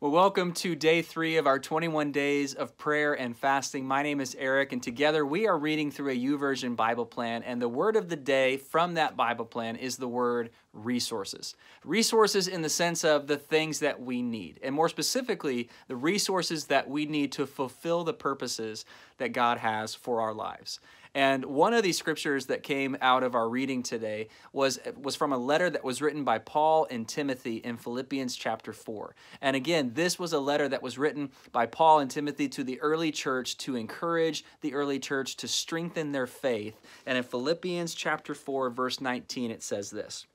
Well, welcome to day three of our 21 days of prayer and fasting. My name is Eric, and together we are reading through a YouVersion Bible plan. And the word of the day from that Bible plan is the word resources. Resources in the sense of the things that we need, and more specifically, the resources that we need to fulfill the purposes that God has for our lives. And one of these scriptures that came out of our reading today was, was from a letter that was written by Paul and Timothy in Philippians chapter 4. And again, this was a letter that was written by Paul and Timothy to the early church to encourage the early church to strengthen their faith. And in Philippians chapter 4, verse 19, it says this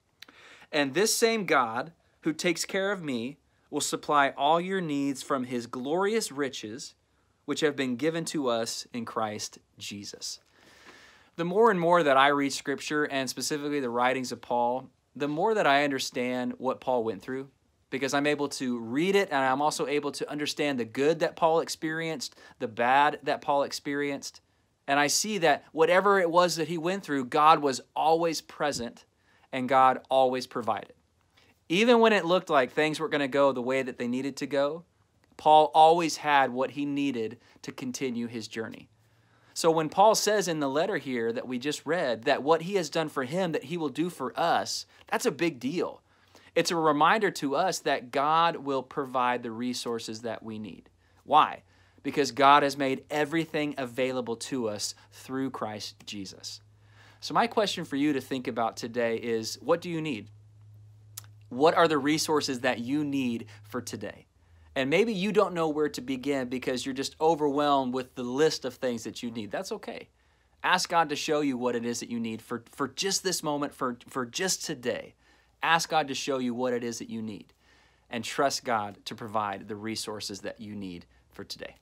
And this same God who takes care of me will supply all your needs from his glorious riches, which have been given to us in Christ Jesus the more and more that I read scripture and specifically the writings of Paul, the more that I understand what Paul went through because I'm able to read it and I'm also able to understand the good that Paul experienced, the bad that Paul experienced. And I see that whatever it was that he went through, God was always present and God always provided. Even when it looked like things weren't going to go the way that they needed to go, Paul always had what he needed to continue his journey. So when Paul says in the letter here that we just read that what he has done for him, that he will do for us, that's a big deal. It's a reminder to us that God will provide the resources that we need. Why? Because God has made everything available to us through Christ Jesus. So, my question for you to think about today is what do you need? What are the resources that you need for today? And maybe you don't know where to begin because you're just overwhelmed with the list of things that you need. That's okay. Ask God to show you what it is that you need for, for just this moment, for, for just today. Ask God to show you what it is that you need. And trust God to provide the resources that you need for today.